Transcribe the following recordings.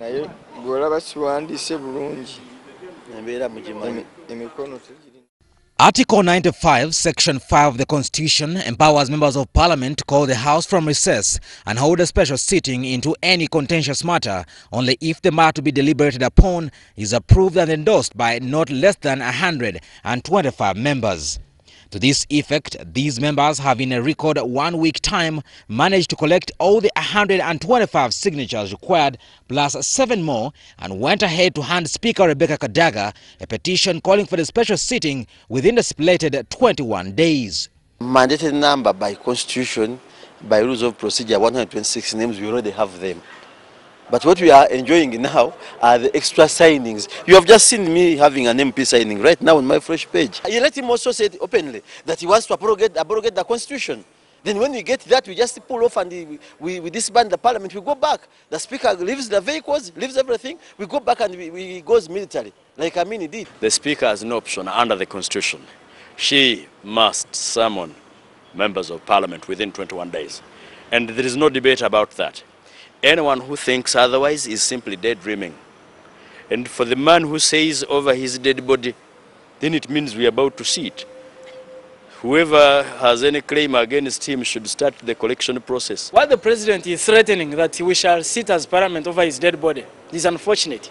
naye bw'olaba siwandiise bulungi. Embeera mugimanyi. Emi- emikono tegiri Article 95, Section 5 of the Constitution empowers members of Parliament to call the House from recess and hold a special sitting into any contentious matter only if the matter to be deliberated upon is approved and endorsed by not less than 125 members. To this effect, these members have in a record one week time managed to collect all the 125 signatures required plus seven more and went ahead to hand Speaker Rebecca Kadaga a petition calling for the special sitting within the stipulated 21 days. mandated number by constitution by rules of procedure 126 names we already have them but what we are enjoying now are the extra signings. You have just seen me having an mp signing right now on my fresh page. You let him also say openly that he wants to abrogate, abrogate the constitution. Then when we get that we just pull off and we, we, disband the parliament. We go back. The speaker leaves the vehicles leaves everything. We go back and we, we goes military like Amini did. The Speaker has no option under the Constitution. She must summon members of Parliament within 21 days. And there is no debate about that. Anyone who thinks otherwise is simply daydreaming. And for the man who says over his dead body, then it means we are about to see it. Whoever has any claim against him should start the collection process. What the president is threatening that we shall sit as parliament over his dead body is unfortunate.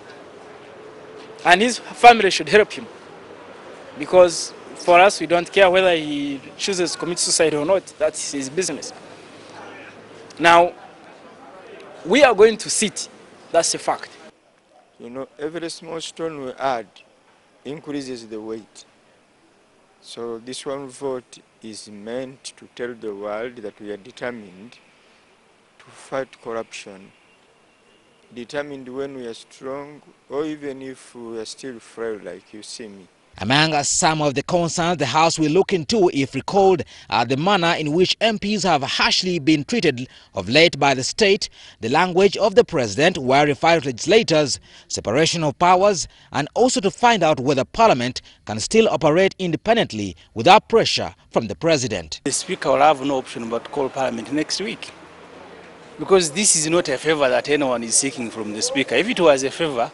And his family should help him. Because for us, we don't care whether he chooses to commit suicide or not. That's his business. Now, we are going to sit. That's a fact. You know, every small stone we add increases the weight. So this one vote is meant to tell the world that we are determined to fight corruption. Determined when we are strong, or even if we are still frail, like you see me. Among some of the concerns the House will look into, if recalled, are the manner in which MPs have harshly been treated of late by the state, the language of the president where legislators, separation of powers, and also to find out whether Parliament can still operate independently without pressure from the president. The speaker will have no option but call parliament next week. Because this is not a favor that anyone is seeking from the speaker. If it was a favor,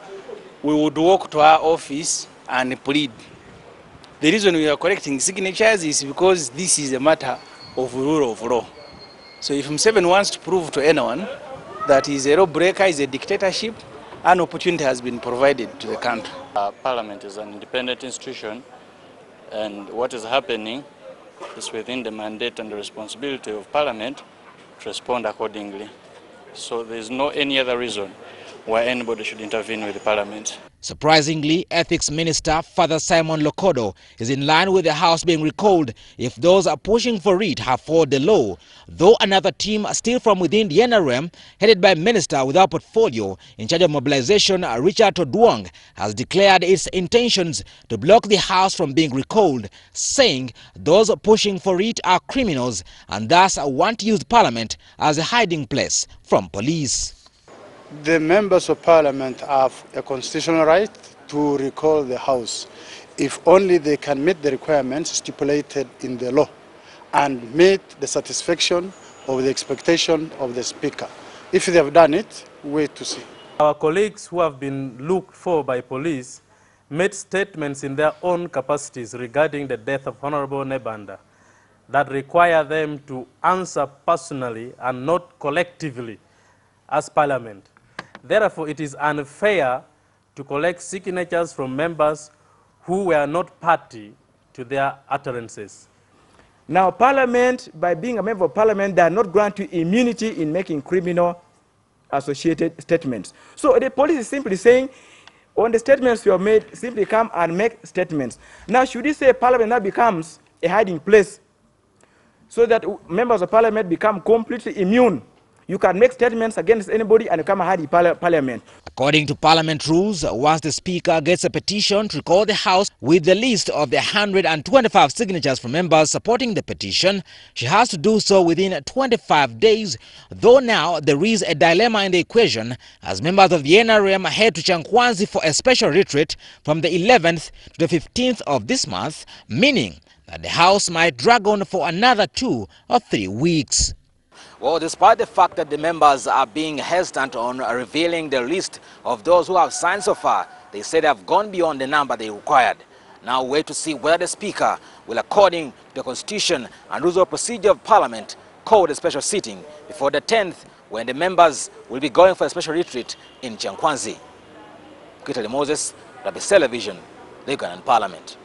we would walk to our office and plead. The reason we are collecting signatures is because this is a matter of rule of law. So if Museveni wants to prove to anyone that he's a lawbreaker, is a dictatorship, an opportunity has been provided to the country. Uh, Parliament is an independent institution, and what is happening is within the mandate and the responsibility of Parliament to respond accordingly. So there is no any other reason why anybody should intervene with the Parliament. Surprisingly, Ethics Minister Father Simon Lokodo is in line with the House being recalled if those are pushing for it have followed the law, though another team still from within the NRM, headed by Minister without portfolio in charge of mobilization Richard Todwong, has declared its intentions to block the House from being recalled, saying those pushing for it are criminals and thus want to use Parliament as a hiding place from police. The members of parliament have a constitutional right to recall the House if only they can meet the requirements stipulated in the law and meet the satisfaction of the expectation of the Speaker. If they have done it, wait to see. Our colleagues who have been looked for by police made statements in their own capacities regarding the death of Honorable Nebanda that require them to answer personally and not collectively as Parliament. Therefore, it is unfair to collect signatures from members who were not party to their utterances. Now, Parliament, by being a member of Parliament, they are not granted immunity in making criminal associated statements. So the police is simply saying, on the statements you have made, simply come and make statements. Now, should you say Parliament now becomes a hiding place so that members of Parliament become completely immune? You can make statements against anybody and come in Parliament. According to Parliament rules, once the Speaker gets a petition to recall the House with the list of the 125 signatures from members supporting the petition, she has to do so within 25 days, though now there is a dilemma in the equation as members of the NRM head to Kyankwanzi for a special retreat from the 11th to the 15th of this month, meaning that the House might drag on for another two or three weeks. Well, despite the fact that the members are being hesitant on revealing the list of those who have signed so far, they say they have gone beyond the number they required. Now wait to see whether the Speaker will, according to the Constitution and Rules of Procedure of Parliament, call a special sitting before the 10th when the members will be going for a special retreat in Kyankwanzi. Kitali Moses, Rabis Television, the Ugandan Parliament.